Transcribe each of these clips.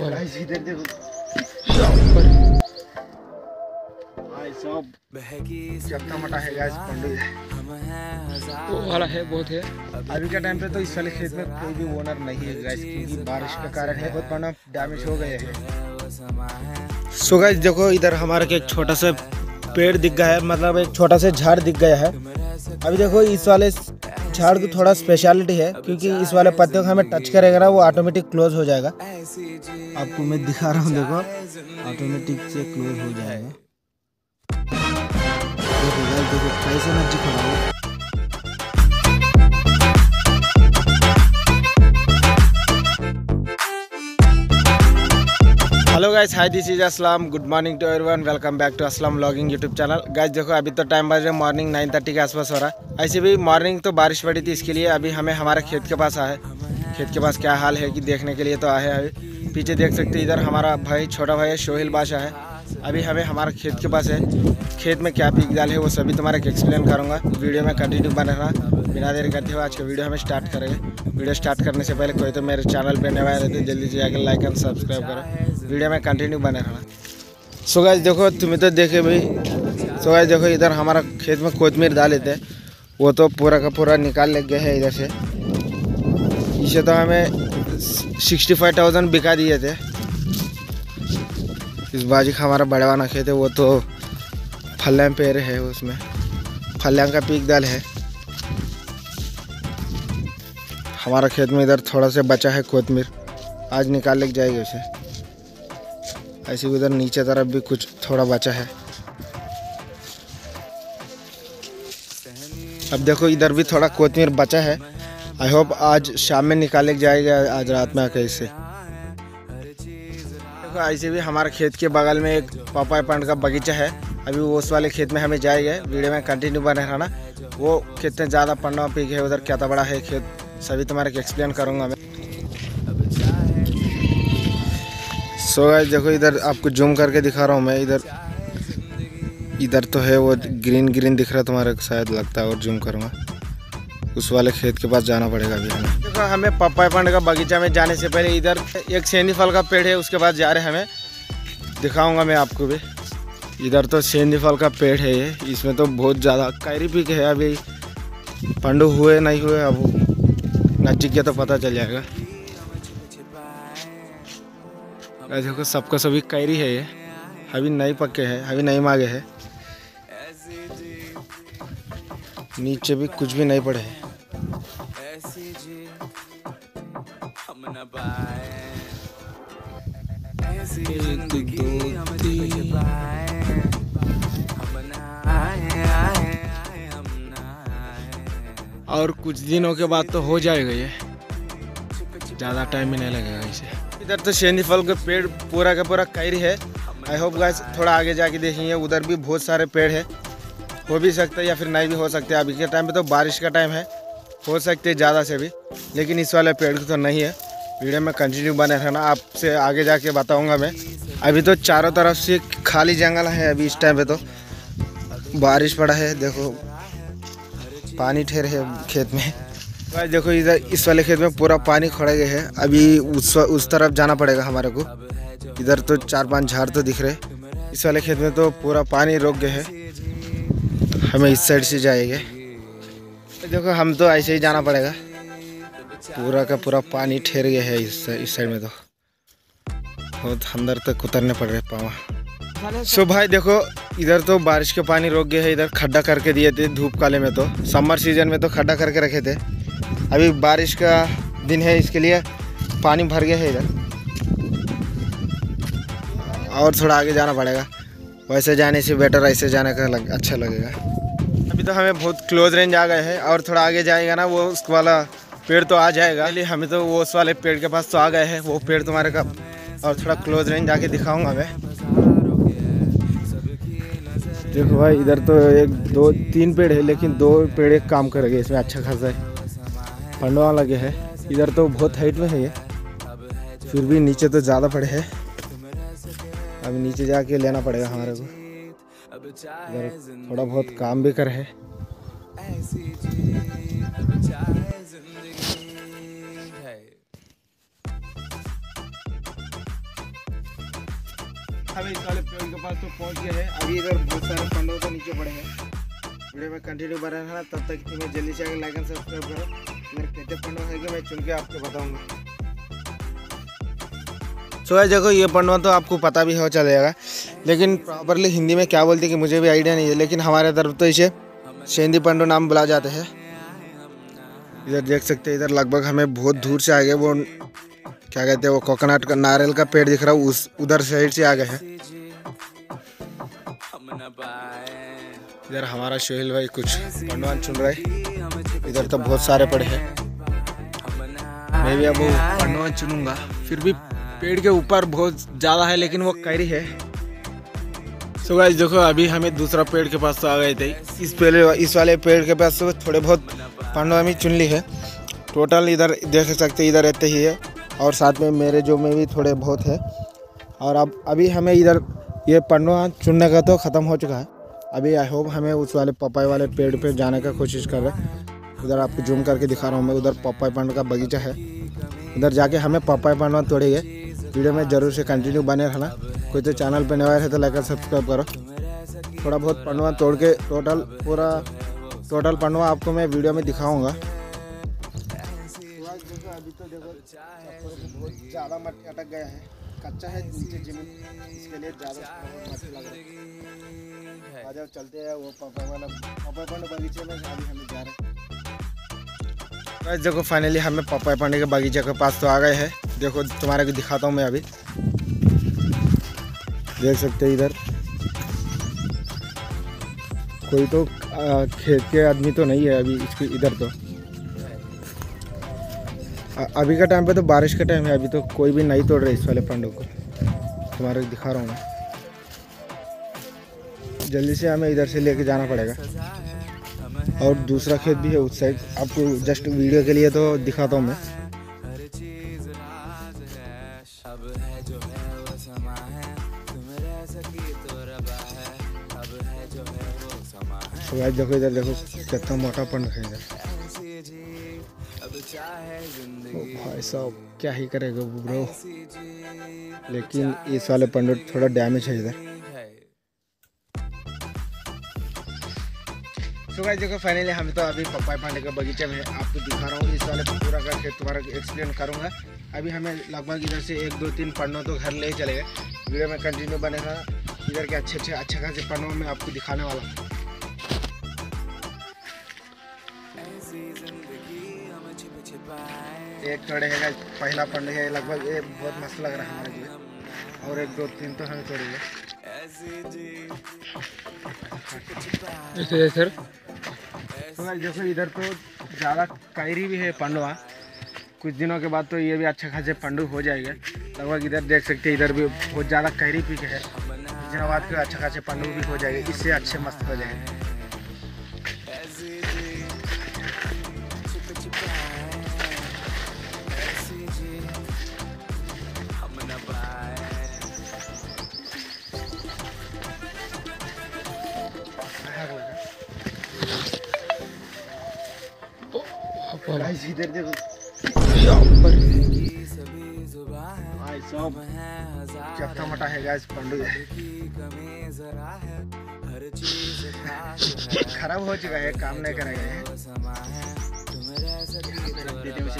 Guys इधर देखो। भाई सब चक्का मटा है गाइस पंडू वो वाला है बहुत है। अभी के टाइम पे तो इस वाले खेत में कोई भी ओनर नहीं है गाइस क्योंकि बारिश के कारण है बहुत बड़ा डैमेज हो गए हैं। सो गाइस देखो इधर हमारे के एक छोटा सा पेड़ दिख गया है मतलब एक छोटा सा झाड़ दिख गया है। अभी देखो इस वाले झाड़ की थोड़ा स्पेशलिटी है, क्योंकि इस वाले पत्ते को हमें टच करेगा ना, वो ऑटोमेटिक क्लोज हो जाएगा। आपको मैं दिखा रहा हूँ, देखो ऑटोमेटिक से क्लोज हो जाएगा। देखो कैसे रहा hello guys hi this is Aslam good morning to everyone welcome back to Aslam blogging YouTube channel guys देखो, अभी तो टाइम बज रहे मॉर्निंग नाइन थर्टी के आसपास हो रहा है। ऐसे भी मॉर्निंग तो बारिश पड़ी थी इसके लिए। अभी हमें हमारे खेत के पास आए। खेत के पास क्या हाल है कि देखने के लिए तो आए हैं अभी। पीछे देख सकते इधर हमारा भाई, छोटा भाई है सोहेल बादशाह है। अभी हमें हमारे खेत के पास है। खेत में क्या पीक डाल है वो सभी तुम्हारे एक्सप्लेन करूँगा। वीडियो में कंटिन्यू बने रहना बिना देर करते हुए आज का वीडियो हमें स्टार्ट करेंगे। वीडियो स्टार्ट करने से पहले कोई तो मेरे चैनल पर नया रहते जल्दी से जाकर लाइक एंड सब्सक्राइब करो। वीडियो में कंटिन्यू बने रहना। सो गाइस देखो, तुम्हें तो देखे भाई सो गाइस देखो, इधर हमारा खेत में कोतमीर डाले थे, वो तो पूरा का पूरा निकाल ले गया है इधर से। इसे तो हमें सिक्सटी फाइव थाउज़ेंड बिका दिए थे। इस बाजी का हमारा बड़ा वाला खेत है, वो तो फल्यां पेड़ है उसमें। फल्यां का पीक दाल है। हमारा खेत में इधर थोड़ा सा बचा है कोतमीर आज निकाल लेके जाएगी उसे। ऐसे उधर नीचे तरफ़ भी कुछ थोड़ा बचा है। अब देखो, इधर भी थोड़ा कोतमीर बचा है। आई होप आज शाम में निकाले जाएगा, आज रात में आके इसे। देखो, ऐसे भी हमारे खेत के बगल में एक पापाई पंड का बगीचा है। अभी वो उस वाले खेत में हमें जाएगा। वीडियो में कंटिन्यू बने रहना। वो कितने ज़्यादा पंडा पीक है, उधर क्या बड़ा है खेत। सभी तुम्हारे एक्सप्लेन करूँगा मैं। सो so गाइस देखो इधर आपको जूम करके दिखा रहा हूँ मैं, इधर। इधर तो है वो ग्रीन ग्रीन दिख रहा है तुम्हारे को शायद लगता है और जूम करूँगा। उस वाले खेत के पास जाना पड़ेगा अभी हमें। देखो, हमें पप्पाई पंड का बगीचा में जाने से पहले इधर एक सेंधी फल का पेड़ है, उसके पास जा रहे हैं हमें। दिखाऊँगा मैं आपको भी। इधर तो सेंधी फल का पेड़ है ये, इसमें तो बहुत ज़्यादा कैरी पिक है अभी। पंडू हुए, नहीं हुए, अब नज़दीक गया तो पता चल जाएगा। देखो सबको सभी कैरी है ये। अभी नहीं पक्के है अभी नहीं मांगे है। नीचे भी कुछ भी नहीं पड़े। है एक दो तीन। और कुछ दिनों के बाद तो हो जाएगा ये। ज़्यादा टाइम भी नहीं लगेगा इसे। इधर तो शेंदी फल के पेड़ पूरा का पूरा कैरी है। आई होप गाइस थोड़ा आगे जाके देखेंगे। उधर भी बहुत सारे पेड़ है। हो भी सकता है या फिर नहीं भी हो सकते अभी के टाइम पे तो बारिश का टाइम है। हो सकते ज़्यादा से भी। लेकिन इस वाले पेड़ तो नहीं है। वीडियो में कंटिन्यू बने रहना। आपसे आगे जाके बताऊँगा मैं। अभी तो चारों तरफ़ से खाली जंगल है अभी इस टाइम पे तो। बारिश पड़ा है। देखो, पानी ठहरे है खेत में। भाई, देखो इधर इस वाले खेत में पूरा पानी खड़ा गया है। अभी उस उस तरफ़ जाना पड़ेगा हमारे को। इधर तो चार पाँच झाड़ तो दिख रहे इस वाले खेत में तो पूरा पानी रोक गए है। हमें इस साइड से जाएँगे। देखो, हम तो ऐसे ही जाना पड़ेगा। पूरा का पूरा पानी ठहर गया है इस इस साइड में तो। बहुत अंदर तक उतरने पड़ रहे पावा। सो भाई, देखो, इधर तो बारिश के पानी रोक गया है। इधर खड्डा करके दिए थे धूप काले में तो। समर सीज़न में तो खड्डा करके रखे थे। अभी बारिश का दिन है इसके लिए पानी भर गया है इधर। और थोड़ा आगे जाना पड़ेगा। वैसे जाने से बेटर ऐसे जाने का लग, अच्छा लगेगा। अभी तो हमें बहुत क्लोज रेंज आ गए हैं और थोड़ा आगे जाएगा ना वो उस वाला पेड़ तो आ जाएगा। हमें तो वो उस वाले पेड़ के पास तो आ गए हैं वो पेड़ तुम्हारे का और थोड़ा क्लोज रेंज जाके दिखाऊँगा मैं देखो भाई इधर तो एक दो तीन पेड़ है लेकिन दो पेड़ एक काम करेंगे इसमें अच्छा खासा है। पंडवा लगे है। इधर तो बहुत हाइट में है ये। फिर भी नीचे तो ज़्यादा पड़े है। अभी नीचे जाके लेना पड़ेगा हमारे को। इधर थोड़ा बहुत काम भी कर है। हमें इस वाले के पास तो पहुँच गए हैं। अभी इधर बहुत सारे पंडों तो नीचे पड़े हैं। वीडियो में कंटिन्यू बना रहना। तब तक कि मैं जल्दी से आगे लाइक एंड सब्सक्राइब करो। इधर कितने पंडो है मैं चुन के आपको बताऊँगा। सो so, देखो ये पंडवा तो आपको पता भी हो चलेगा लेकिन प्रॉपरली हिंदी में क्या बोलते हैं कि मुझे भी आइडिया नहीं है लेकिन हमारे तरफ़ तो इसे शेंदी पंडो नाम बुला जाते हैं। इधर देख सकते हैं इधर लगभग हमें बहुत दूर से आ गए वो क्या कहते हैं वो कोकोनट का नारियल का पेड़ दिख रहा है उस उधर साइड से आ गए हैं। इधर हमारा सोहेल भाई कुछ पंडवान चुन रहा इधर तो बहुत सारे पड़े हैं। मैं भी अब पंडवा चुनूँगा। फिर भी पेड़ के ऊपर बहुत ज़्यादा है, लेकिन वो कैरी है। सो गाइस देखो, अभी हमें दूसरा पेड़ के पास तो आ गए थे। इस पहले इस वाले पेड़ के पास तो थोड़े बहुत पांडवा में चुन ली है। टोटल इधर देख सकते इधर रहते ही है। और साथ में मेरे जो में भी थोड़े बहुत है। और अब, अभी हमें इधर ये पंडवा चुनने का तो ख़त्म हो चुका है। अभी आई होप हमें उस वाले पपाई वाले पेड़ पे जाने का कोशिश कर रहे हैं। उधर आपको जूम करके दिखा रहा हूँ मैं, उधर पपाई पंड का बगीचा है। उधर जाके हमें पपाई पंडवा तोड़ेंगे। वीडियो में ज़रूर से कंटिन्यू बने रहना। कोई तो चैनल पर नया है तो लाइक और सब्सक्राइब करो। थोड़ा बहुत पंडवा तोड़ के टोटल पूरा टोटल पंडवा आपको मैं वीडियो में दिखाऊँगा। अभी तो देखो, ज़्यादा मट्टी अटक गया है, कच्चा है, नीचे ज़मीन। इसके लिए ज़्यादा मट्टी लग रहा है। आ जाओ, चलते हैं वो पापा वाला पापा पंड बगीचे में, अभी हम जा रहे हैं। गाइस देखो फाइनली हमें पपाई पांडे के बगीचे के पास तो आ गए हैं। देखो तुम्हारे को दिखाता हूँ मैं अभी। देख सकते हैं इधर। कोई तो आ, खेत के आदमी तो नहीं है अभी इसके इधर तो। आ, अभी का टाइम पे तो बारिश का टाइम है अभी तो कोई भी नहीं तोड़ रहा इस वाले पांडों को। तुम्हारे दिखा रहा हूँ मैं। जल्दी से हमें इधर से लेके जाना पड़ेगा। और दूसरा खेत भी है उस साइड आपको जस्ट वीडियो के लिए तो दिखाता हूँ मैं। तो देखो इधर, देखो कितना मोटा पंड है इधर। भाई साहब, क्या ही करेगा ब्रो लेकिन इस वाले पंड थोड़ा डैमेज है इधर। तो गाइस देखो फाइनली हम तो अभी पपाई पांडे के बगीचे में आपको दिखा रहा हूँ। इस वाले पूरा का खेत तुम्हारा एक्सप्लेन करूँगा। अभी हमें लगभग इधर से एक दो तीन पन्नों तो घर ले चले गए। वीडियो में कंटिन्यू बनेगा। इधर के अच्छे अच्छे अच्छे खासे पन्नों में आपको दिखाने वाला हूँ। एक तोड़े है पहला पंड है। लगभग ये बहुत मस्त लग रहा है हमारे लिए। और एक दो तीन तो हमें ऐसे सर। तो देखो इधर तो ज़्यादा कैरी भी है पंडवा। कुछ दिनों के बाद तो ये भी अच्छा खासे पंडू हो जाएगा। लगभग इधर देख सकते हैं, इधर भी बहुत ज़्यादा कैरी पीक है। बाद फिर अच्छा खासे पंडू भी हो जाएगा, इससे अच्छे मस्त हो जाएँगे। गाइस इधर देखो। चपटा मटा है गाइस पंडू। खराब हो चुका है काम नहीं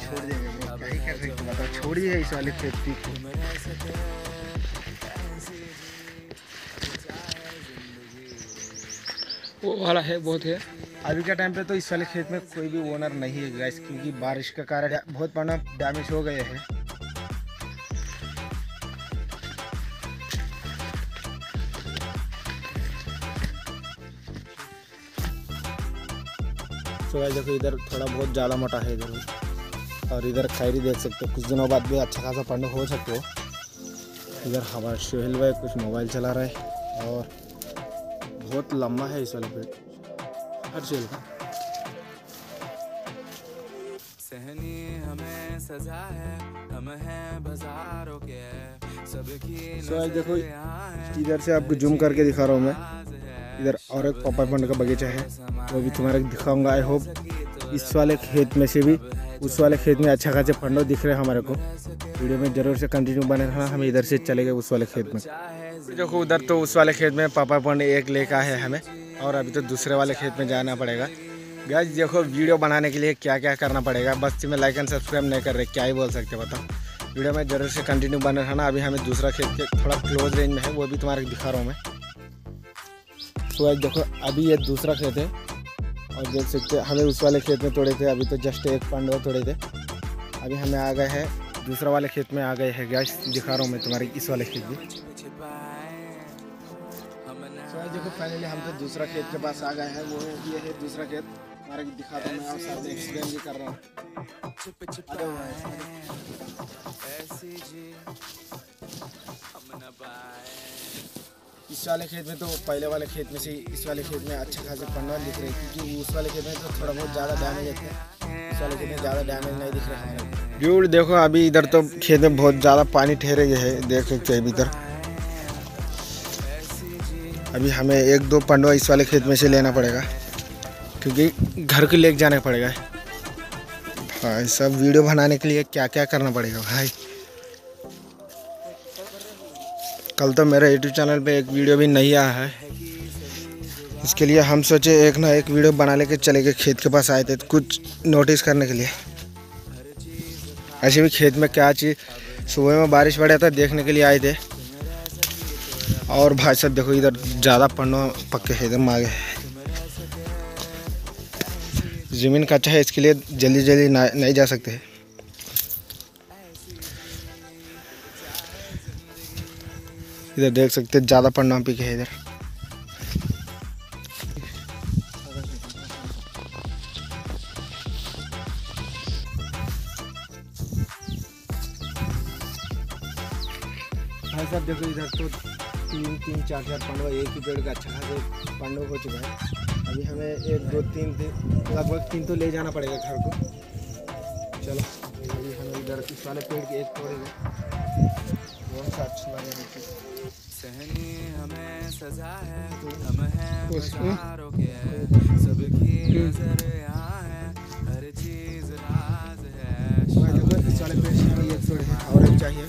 छोड़ देंगे क्या ही कर सकते बताओ छोड़िए इस वाले खेती को। वो वाला है बहुत है। अभी के टाइम पे तो इस वाले खेत में कोई भी ओनर नहीं है गैस क्योंकि बारिश के कारण बहुत पाना डैमेज हो गए हैं। तो गाइस देखो, इधर थोड़ा बहुत ज़्यादा मोटा है इधर। और इधर खैरी देख सकते हो, कुछ दिनों बाद भी अच्छा खासा पंड हो सकते हो। इधर हमारा सोहेल भाई कुछ मोबाइल चला रहा और बहुत लंबा है इस वाले पेड़ हर सोहेल का सहनी हमें सजा है हम हैं बाजारों के। सबकी सो आज देखो इधर से आपको जूम करके दिखा रहा हूँ मैं। इधर और एक पपाई पंड का बगीचा है वो भी तुम्हारे दिखाऊँगा आई होप इस वाले खेत में से भी उस वाले खेत में अच्छा खासे फंडो दिख रहे हैं हमारे को। वीडियो में ज़रूर से कंटिन्यू बने रहना हम इधर से चले गए उस वाले खेत में। देखो उधर तो उस वाले खेत में पापा पौने एक लेकर आए हैं हमें। और अभी तो दूसरे वाले खेत में जाना पड़ेगा। गैस देखो वीडियो बनाने के लिए क्या क्या करना पड़ेगा। बस में लाइक एंड सब्सक्राइब नहीं कर रहे, क्या ही बोल सकते बताओ। वीडियो में ज़रूर से कंटिन्यू बने रहना। अभी हमें दूसरा खेत के थोड़ा क्लोज रेंज में है, वो भी तुम्हारे दिखा रहा हूँ मैं। तो देखो, अभी ये दूसरा खेत है। और देख सकते हमें उस वाले खेत में तोड़े थे, अभी तो जस्ट एक पांडव तोड़े थे। अभी हमें आ गए हैं, दूसरा वाले खेत में आ गए हैं गैस दिखा रहा हूँ मैं तुम्हारे इस वाले खेत तो देखो फाइनली हम तो दूसरा खेत के पास आ गए हैं। वो ये है दूसरा खेत। हमारे दिखाता हूँ मैं साथ में एक्सप्लेन भी कर रहा हूँ। इस वाले खेत में तो पहले वाले खेत में से इस वाले खेत में अच्छे खासे पंडवाल दिख रहे हैं, क्योंकि उस वाले खेत में तो थोड़ा बहुत ज़्यादा डैमेज है। इस वाले खेत में ज़्यादा डैमेज नहीं दिख रहा है। ड्यूड देखो, अभी इधर तो खेत में बहुत ज़्यादा पानी ठहरे गए है। देख सकते हैं, अभी इधर। अभी हमें एक दो पंडवा इस वाले खेत में से लेना पड़ेगा, क्योंकि घर को लेके जाना पड़ेगा। भाई सब वीडियो बनाने के लिए क्या क्या करना पड़ेगा भाई? कल तो मेरे यूट्यूब चैनल पे एक वीडियो भी नहीं आया है। इसके लिए हम सोचे एक ना एक वीडियो बना लेके चले गए खेत के पास आए थे कुछ नोटिस करने के लिए। ऐसे भी खेत में क्या चीज़, सुबह में बारिश पड़ा था देखने के लिए आए थे। और भाई साहब देखो इधर ज़्यादा पन्नो पक्के है, इधर मांगे ज़मीन कच्चा है, इसके लिए जल्दी जल्दी नहीं जा सकते। इधर देख सकते हैं, ज़्यादा पन्ना पिके है इधर। भाई साहब देखो इधर तो तीन तीन चार चार पांडव एक ही पेड़ का अच्छा खासा पांडव हो चुका है। अभी हमें एक दो तीन लगभग तीन तो ले जाना पड़ेगा घर को। चलो अभी हमें इधर इस वाले पेड़ के एक तोड़ेंगे बहुत सा अच्छा लगेगा। सहनी हमें सजा है हम हैं सबकी नज़र यहाँ है हर चीज़ राज है। इस वाले पेड़ से हमें एक तोड़े और एक चाहिए।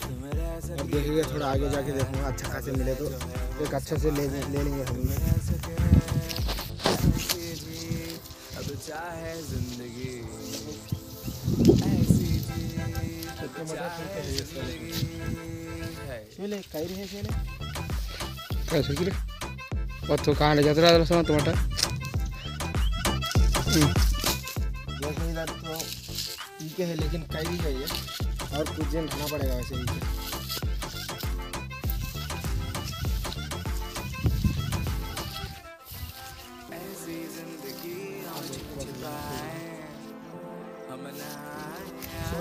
देखिए थोड़ा आगे जाके देखूँगा अच्छा खासे मिले तो। एक अच्छे से ले ले लेंगे हम। चाहे ज़िंदगी ऐसी है है। किलो और तो कहाँ ले जाते रहा समय टमाटर? तो ईके है लेकिन कई भी ये और कुछ दिन रहना पड़ेगा वैसे ईके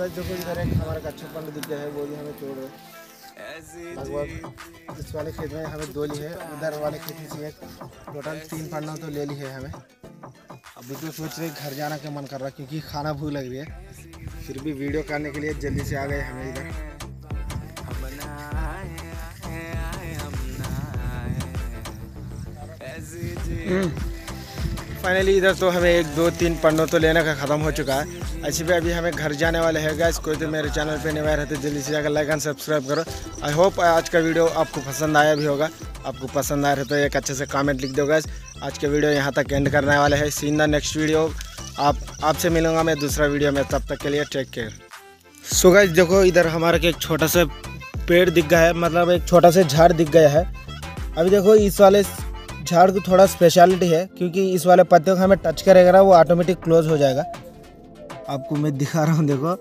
सुबह देखो इधर एक हमारा दिख गया है वो भी हमें तोड़ इस वाले खेत में हमें दो ली है उधर वाले खेत में से एक टोटल तीन पन्ना तो ले ली है हमें। अभी तो सोच रहे घर जाना का मन कर रहा है क्योंकि खाना भूख लग रही है। फिर भी वीडियो करने के लिए जल्दी से आ गए हमें इधर। हम फाइनली इधर तो हमें एक, दो, तीन पन्नों तो लेने का ख़त्म हो चुका है। ऐसे भी अभी हमें घर जाने वाले हैं गैस कोई तो मेरे चैनल पे नया रहते, जल्दी से जाकर लाइक एंड सब्सक्राइब करो। आई होप आज का वीडियो आपको पसंद आया भी होगा। आपको पसंद आया तो एक अच्छे से कमेंट लिख दो गैस आज के वीडियो यहाँ तक एंड करने वाले हैं। सीन द नेक्स्ट वीडियो आप, आपसे मिलूँगा मैं दूसरा वीडियो में। तब तक के लिए टेक केयर सो गैस देखो, इधर हमारा के एक छोटा सा पेड़ दिख गया है। मतलब एक छोटा सा झाड़ दिख गया है। अभी देखो, इस वाले झाड़ की थोड़ा स्पेशलिटी है, क्योंकि इस वाले पत्ते को हमें टच करेगा ना, वो ऑटोमेटिक क्लोज हो जाएगा। आपको मैं दिखा रहा हूँ, देखो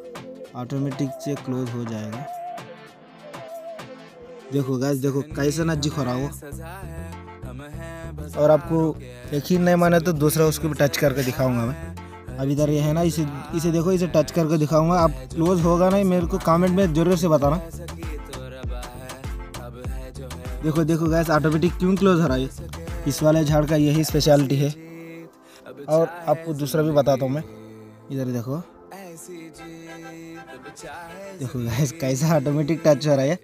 ऑटोमेटिक से क्लोज हो जाएगा। देखो गैस देखो, कैसे नजीक हो रहा है और आपको यकीन नहीं माने तो दूसरा उसको भी टच करके दिखाऊँगा मैं। अब इधर ये है ना, इसे इसे देखो, इसे टच करके दिखाऊँगा। आप क्लोज होगा नहीं, मेरे को कमेंट में ज़रूर से बताना। तो देखो देखो गैस ऑटोमेटिक क्यों क्लोज हो रहा है इस वाले झाड़ का यही स्पेशलिटी है। और आपको दूसरा भी बताता हूँ मैं। इधर देखो। देखो कैसा ऑटोमेटिक टच हो रहा है।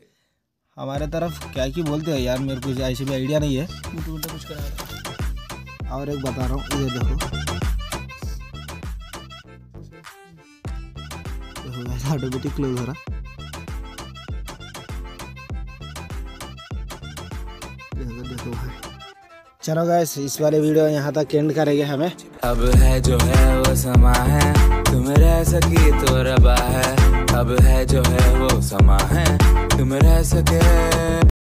हमारे तरफ़ क्या की बोलते हैं यार, मेरे को ऐसे भी आइडिया नहीं है। कुछ और एक बता रहा हूँ, इधर देखो। देखो ऑटोमेटिक क्लोज हो रहा। चलो गैस इस वाले वीडियो यहाँ तक एंड करेंगे हमें। अब है जो है वो समा है। तुम रह सकी तो रबा है। अब है जो है वो समा है। तुम रह सके।